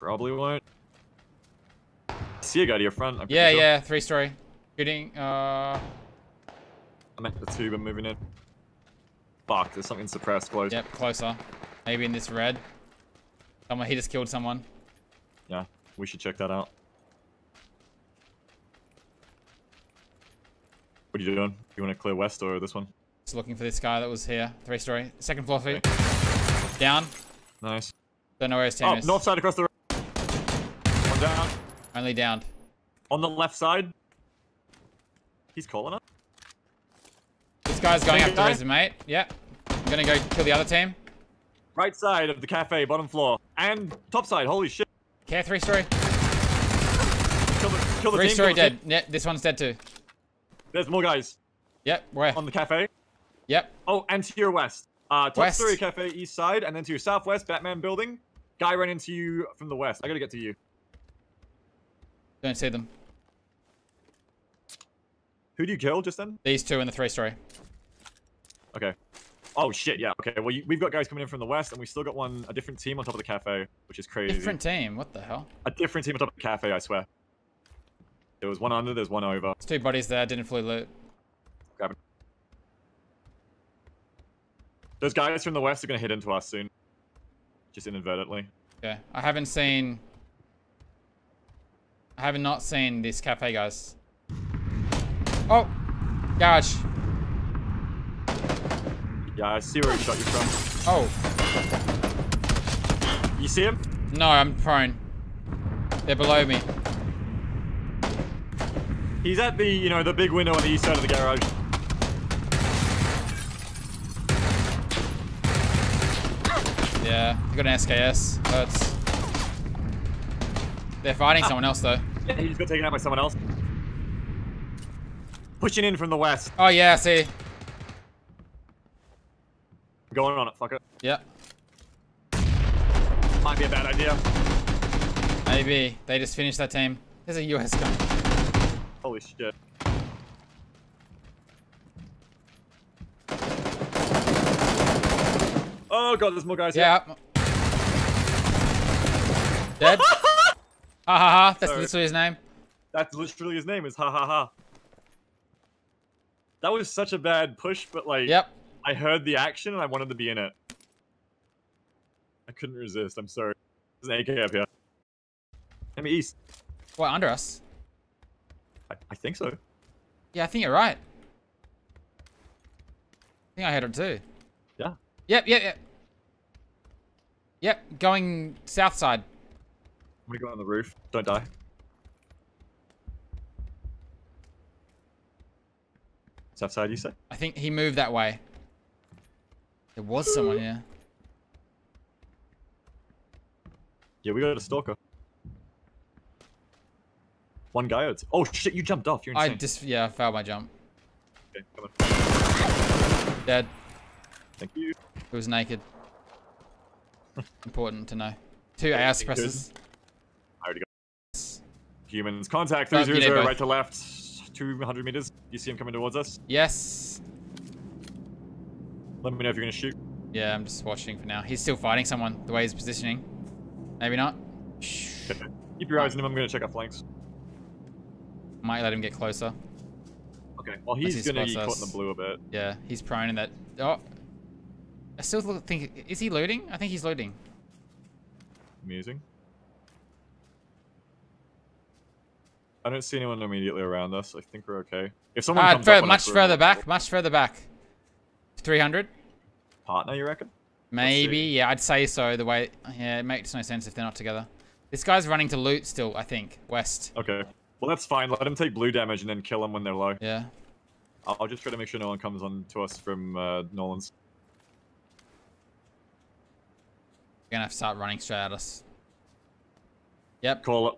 Probably won't. See a guy to your front. I'm Yeah, sure. yeah, three story. Shooting. Uh, I'm at the tube. I'm moving in. Fuck, there's something suppressed close. yep, closer. Maybe in this red. Someone, he just killed someone. Yeah, we should check that out. What are you doing? You want to clear west or this one? Just looking for this guy that was here. Three story. Second floor feet. Down. Nice. Don't know where his team Oh, is. north side across the road. Down. Only downed. On the left side. He's calling us. This guy's going after guy? his mate. Yep. I'm gonna go kill the other team. Right side of the cafe, bottom floor. And top side, holy shit. Care three story. Kill the, kill the Three team, story the team. dead. Yeah, this one's dead too. There's more guys Yep, where? on the cafe. Yep. Oh, and to your west. Uh, top West. story cafe, east side, and then to your southwest, Batman building. Guy ran into you from the west. I gotta get to you. Don't see them. Who do you kill just then? These two in the three story. Okay. Oh shit, yeah. Okay, well you, we've got guys coming in from the west, and we still got one, a different team on top of the cafe, which is crazy. Different team. What the hell? A different team on top of the cafe, I swear. There was one under, there's one over. There's two bodies there. Didn't fully loot. Grab it. Those guys from the west are gonna hit into us soon. Just inadvertently. Yeah, I haven't seen. I have not seen this cafe, guys. Oh, garage. Yeah, I see where he shot you from. Oh, You see him? no, I'm prone. They're below me. He's at the, you know, the big window on the east side of the garage. Yeah, you got an SKS. Hurts. They're fighting someone else though. Yeah, he just got taken out by someone else. Pushing in from the west. Oh yeah, I see. Going on it, fucker. Yeah. Might be a bad idea. Maybe they just finished that team. There's a US gun. Holy shit. Oh god, there's more guys here. Yeah. Dead. ha ha ha. That's Sorry. literally his name. That's literally his name is ha ha ha. That was such a bad push, but like Yep. I heard the action and I wanted to be in it. I couldn't resist, I'm sorry. There's an AK up here. Enemy east. What under us? I, I think so. Yeah, I think you're right. I think I heard it too. Yeah. Yep, yep, yep. Yep, going south side. I'm gonna go on the roof. Don't die. South side, you say? I think he moved that way. There was someone here. Yeah, we got a stalker. One guy. Or. Oh shit! You jumped off. You're insane. I just, yeah, I failed my jump. Okay, come on. Dead. Thank you. It was naked. Important to know. Two AR Yeah, suppressors. I already got humans. Contact Oh, 300 need both. right to left. 200 meters. You see him coming towards us. Yes. Let me know if you're gonna shoot. Yeah, I'm just watching for now. He's still fighting someone, the way he's positioning. Maybe not. Okay. Keep your eyes on him. I'm gonna check our flanks. Might let him get closer. Okay. Well, he's he gonna spots get caught in the blue a bit. Yeah, he's prone in that. Oh. I still think. Is he looting? I think he's looting. Amusing. I don't see anyone immediately around us. I think we're okay. If someone Uh, comes fur- up much further back. Much further back. 300? Partner, you reckon? Maybe. Yeah, I'd say so. The way. Yeah, it makes no sense if they're not together. This guy's running to loot still, I think. West. Okay. Well, that's fine. Let them take blue damage and then kill them when they're low. Yeah. I'll, I'll just try to make sure no one comes on to us from uh, Nolan's. We're gonna have to start running straight at us. Yep. Call it.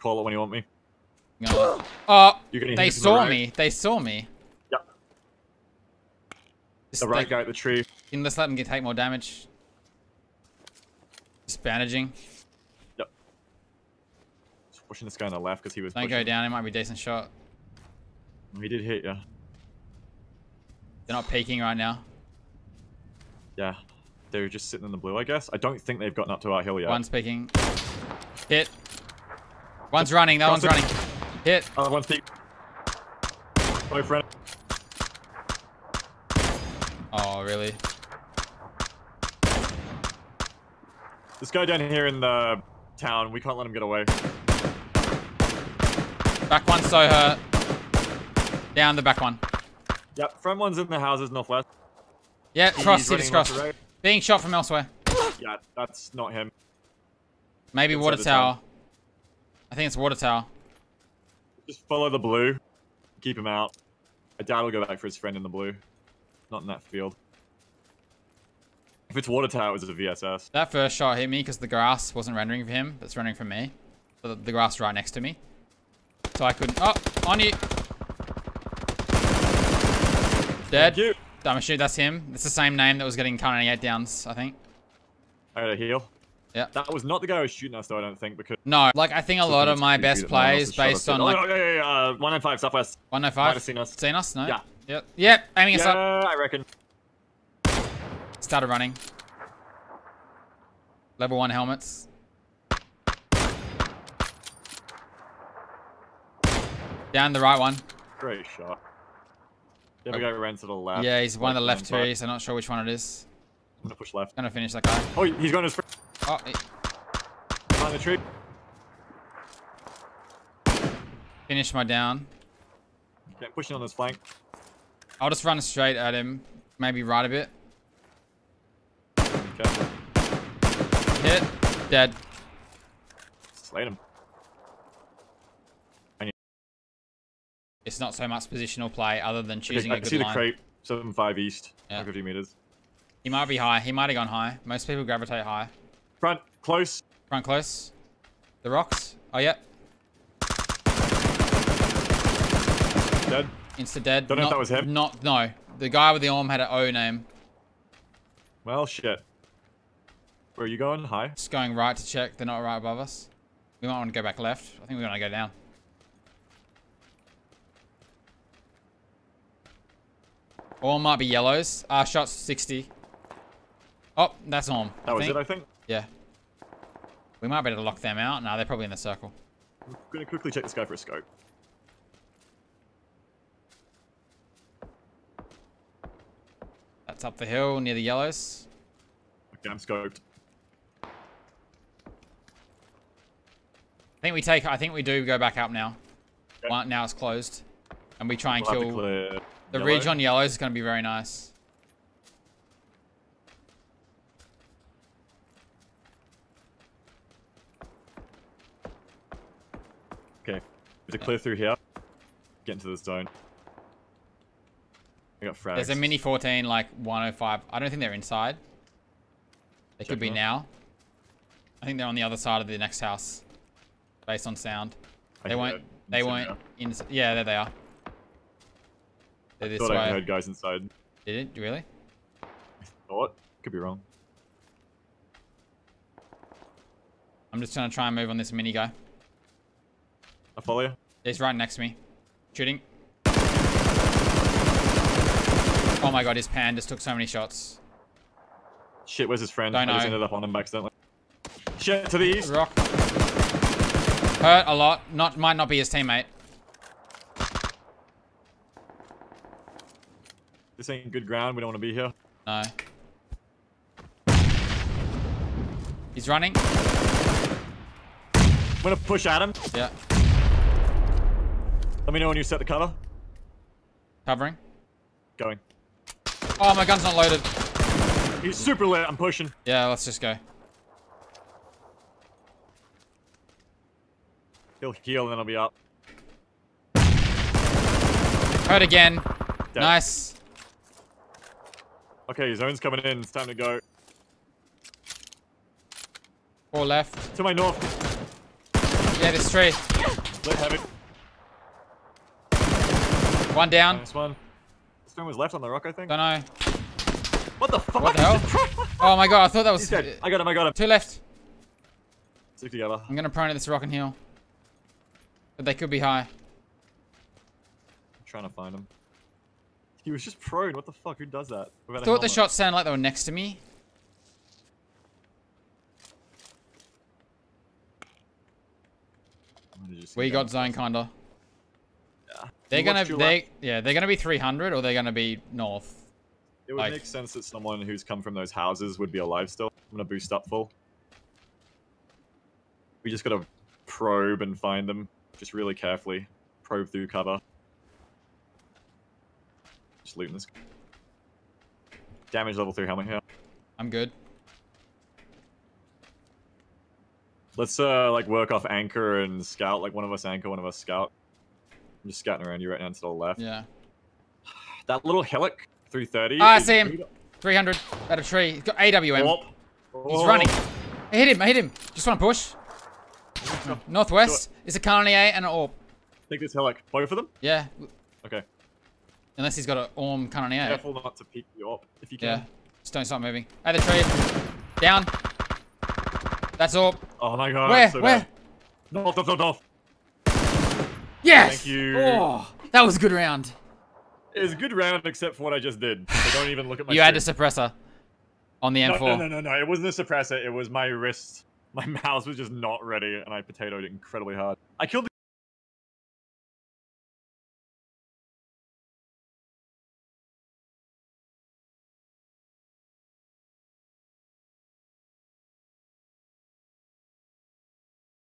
Call it when you want me. I'm Oh, they the saw right. me. They saw me. Yep. Just, The right like, guy at the tree. Let's let them get take more damage. Just bandaging. Yep. Just pushing this guy on the left because he was. Don't go down. It might be a decent shot. He did hit, you. They're not peeking right now. Yeah. They're just sitting in the blue, I guess. I don't think they've gotten up to our hill yet. One's peeking. Hit. One's running. That Cross one's it. running. Hit. Other one's peek. My friend. Oh, really? This guy down here in the town, we can't let him get away. Back one so hurt. Down the back one. Yep, front one's in the houses northwest. Yeah, He's cross. Hit running is left crossed. to right. Being shot from elsewhere. Yeah, that's not him. Maybe water tower. I think it's water tower. Just follow the blue. Keep him out. I doubt he'll go back for his friend in the blue. Not in that field. If it's water tower, it's a VSS. That first shot hit me because the grass wasn't rendering for him. It's rendering for me. The, the grass right next to me. So I couldn't. Oh, on you. Dead. Thank you. I'm shoot. That's him. It's the same name that was getting Kar 98 downs, I think. I got a heal. Yeah. That was not the guy who was shooting us, though, I don't think, because... No, like I think a lot of my best plays based on oh, like yeah, yeah, yeah, uh, 195 Southwest. Might 105. have seen us. Seen us? No. Yeah. Yep. Yep. Aiming us Yeah, up. I reckon. Started running. Level one helmets. Down the right one. Great shot. The other guy ran to the left. Yeah, he's one of the left 195. trees. I'm not sure which one it is. I'm gonna push left. I'm gonna finish that guy. Oh, he's going to his Oh, behind the tree. finish my down. Okay, pushing on his flank. I'll just run straight at him. Maybe right a bit. Okay. Hit. Dead. Slayed him. It's not so much positional play other than choosing Okay, a I good see the crate. 7-5 east. Yeah. 50 meters. He might be high. He might have gone high. Most people gravitate high. Front, close. Front close. The rocks. Oh, yeah. Dead. Insta dead. Don't know if that was him. Not, no. The guy with the arm had an O name. Well, shit. Where are you going? Hi. Just going right to check. They're not right above us. We might want to go back left. I think we're going to go down. All might be yellows. Uh, shots 60. Oh, that's Orm. That I was think. it, I think. Yeah. We might be able to lock them out. No, they're probably in the circle. I'm gonna quickly check this guy for a scope. That's up the hill near the yellows. Okay, I'm scoped. I think we take. I think we do go back up now. Well, now it's closed, and we try and We'll kill. The yellow. ridge on yellows is going to be very nice. Okay. To clear through here. Get into the zone. I got frags. There's a mini 14 like 105. I don't think they're inside. They could be now. I think they're on the other side of the next house, based on sound. I They hear won't. They in won't. In, yeah, there they are. They're this Thought I heard guys inside. Did it really? I Thought? Could be wrong. I'm just gonna try and move on this mini guy. I follow you. He's right next to me. Shooting. Oh my god, his pan just took so many shots. Shit, where's his friend? Don't I just know. ended up on him accidentally. Shit, to the east. Rock. Hurt a lot. Not might not be his teammate. This ain't good ground. We don't want to be here. No. He's running. I'm gonna push at him. Yeah. Let me know when you set the cover. Covering. Going. Oh, my gun's not loaded. He's super lit. I'm pushing. Yeah, let's just go. He'll heal and then I'll be up. Hurt again. Dead. Nice. Okay, zone's coming in. It's time to go. Four left. To my north. Yeah, this tree. Lit heavy. One down. Nice one. This one was left on the rock, I think. Don't know. What the fuck? What the hell? oh my god, I thought that was. I got him, I got him. Two left. Stick together. I'm gonna prone to this rock and heal. But they could be high. I'm trying to find him. He was just prone. What the fuck? Who does that? I thought the shots sounded like they were next to me. We got zone, kinda. They're gonna they yeah they're gonna be 300 or they're gonna be north. It would like- make sense that someone who's come from those houses would be alive still. I'm gonna boost up full. We just gotta probe and find them, just really carefully. Probe through cover. Just looting this. Damage level 3 helmet here. I'm good. Let's uh like work off anchor and scout, like one of us anchor, one of us scout. I'm just scouting around you right now to the left. Yeah. That little hillock 330. Ah, I see him. 300 at a tree. He's got AWM. Oh. He's Oh. running. I hit him. I hit him. Just want to push. Northwest is a Carney A and an AWP. Take this hillock. Both of them? Yeah. Okay. Unless he's got an AWM Carney A. Careful not to peek you up if you can. Yeah. Just don't stop moving. At the tree. Down. That's AWP. Oh my god. Where? so Where? North, north, north, north. Yes! Thank you. Oh, that was a good round. It was a good round except for what I just did. So don't even look at my You had a suppressor on the M4. no, no, no, no. It wasn't a suppressor. It was my wrist. My mouse was just not ready, and I potatoed it incredibly hard. I killed the